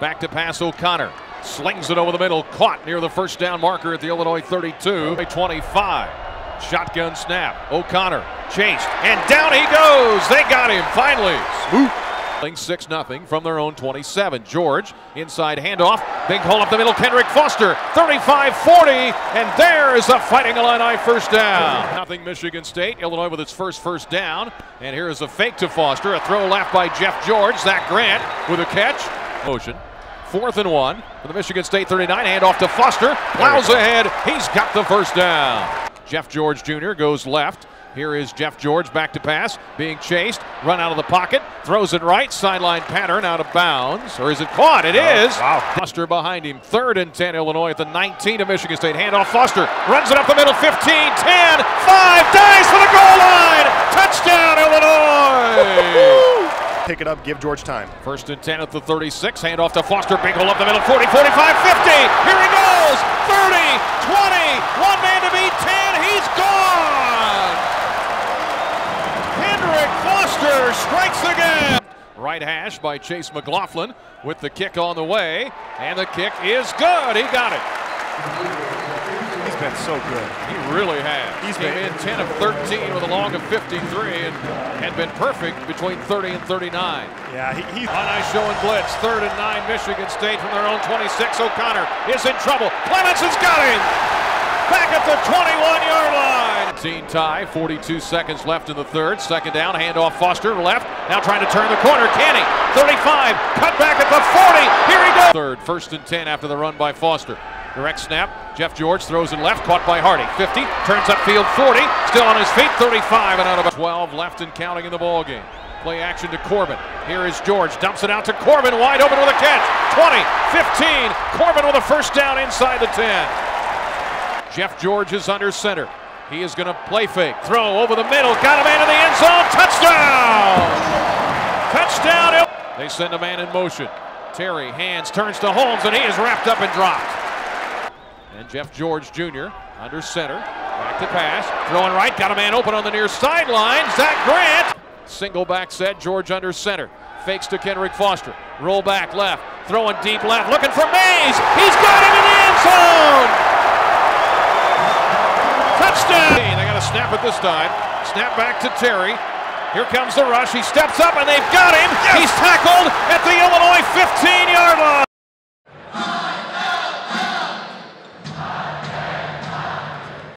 Back to pass O'Connor. Slings it over the middle. Caught near the first down marker at the Illinois 32. 25. Shotgun snap. O'Connor chased. And down he goes. They got him finally. Swoop. 6 0 from their own 27. George, inside handoff. Big hole up the middle. Kendrick Foster, 35 40. And there is the Fighting Illini first down. Nothing Michigan State. Illinois with its first first down. And here is a fake to Foster. A throw left by Jeff George. Zach Grant with a catch. Motion. Fourth and one for the Michigan State 39. Handoff to Foster. Plows ahead. He's got the first down. Jeff George Jr. goes left. Here is Jeff George back to pass, being chased, run out of the pocket, throws it right, sideline pattern out of bounds. Or is it caught? It oh, is. Wow. Foster behind him. Third and 10 Illinois at the 19 of Michigan State. Handoff Foster runs it up the middle 15, 10, 5, dives for the goal line. Touchdown Illinois. Pick it up, give George time. First and 10 at the 36. Handoff to Foster. Big hole up the middle 40, 45, 50. Here he goes. 30, 20. One man to beat 10. He's gone. Kendrick Foster strikes again. Right hash by Chase McLaughlin with the kick on the way. And the kick is good. He got it. Been so good. He really has. He's Came been in 10 of 13 with a long of 53 and had been perfect between 30 and 39. Yeah, he, he's on ice showing blitz. Third and nine, Michigan State from their own 26. O'Connor is in trouble. Clements has got him. Back at the 21-yard line. Team tie, 42 seconds left in the third. Second down, handoff Foster left. Now trying to turn the corner. Canning, 35, cut back at the 40. Here he goes. Third, first and 10 after the run by Foster. Direct snap. Jeff George throws it left, caught by Hardy. 50, turns upfield 40, still on his feet, 35 and out of 12 left and counting in the ball game. Play action to Corbin. Here is George, dumps it out to Corbin, wide open with a catch. 20, 15, Corbin with a first down inside the 10. Jeff George is under center. He is going to play fake. Throw over the middle. Got a man in the end zone. Touchdown! Touchdown! They send a man in motion. Terry hands, turns to Holmes, and he is wrapped up and dropped. And Jeff George Jr. under center. Back to pass. Throwing right. Got a man open on the near sideline. Zach Grant. Single back set. George under center. Fakes to Kendrick Foster. Roll back left. Throwing deep left. Looking for Mays. He's got him in the end zone. Touchdown. They got to snap it this time. Snap back to Terry. Here comes the rush. He steps up and they've got him. Yes. He's tackled at the Illinois 15 yard line.